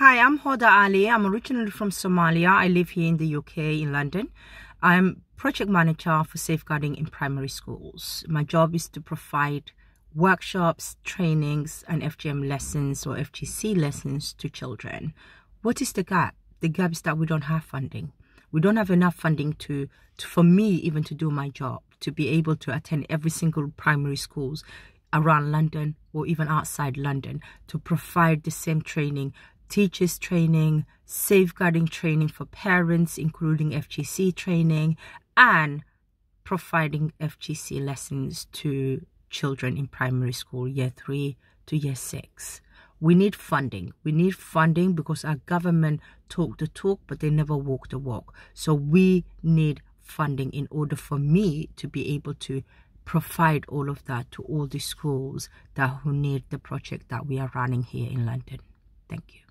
Hi, I'm Hoda Ali. I'm originally from Somalia. I live here in the UK in London. I'm project manager for safeguarding in primary schools. My job is to provide workshops, trainings, and FGM lessons or FGC lessons to children. What is the gap? The gap is that we don't have funding. We don't have enough funding to, to for me even to do my job, to be able to attend every single primary schools around London or even outside London to provide the same training, teachers training, safeguarding training for parents, including FGC training, and providing FGC lessons to children in primary school, year three to year six. We need funding. We need funding because our government talk the talk, but they never walk the walk. So we need funding in order for me to be able to provide all of that to all the schools that who need the project that we are running here in London. Thank you.